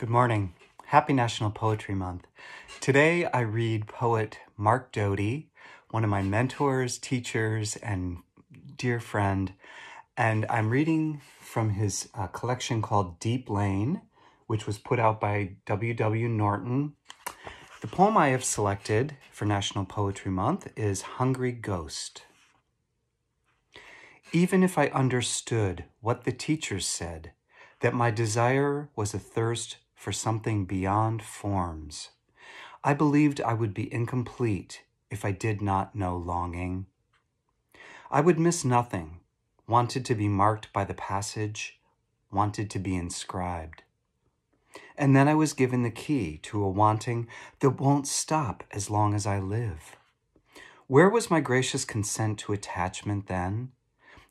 Good morning. Happy National Poetry Month. Today I read poet Mark Doty, one of my mentors, teachers, and dear friend. And I'm reading from his uh, collection called Deep Lane, which was put out by W.W. Norton. The poem I have selected for National Poetry Month is Hungry Ghost. Even if I understood what the teachers said, that my desire was a thirst for something beyond forms. I believed I would be incomplete if I did not know longing. I would miss nothing, wanted to be marked by the passage, wanted to be inscribed. And then I was given the key to a wanting that won't stop as long as I live. Where was my gracious consent to attachment then?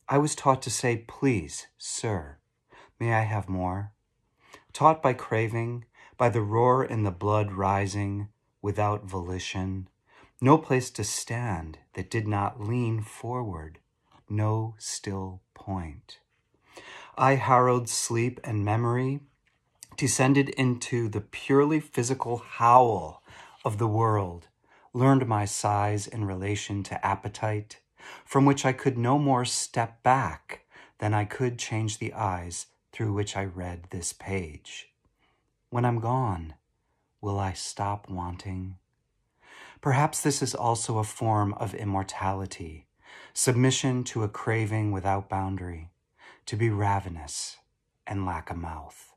I was taught to say, Please, sir, may I have more? Taught by craving, by the roar in the blood rising without volition, no place to stand that did not lean forward, no still point. I harrowed sleep and memory, descended into the purely physical howl of the world, learned my size in relation to appetite, from which I could no more step back than I could change the eyes through which I read this page. When I'm gone, will I stop wanting? Perhaps this is also a form of immortality, submission to a craving without boundary, to be ravenous and lack a mouth.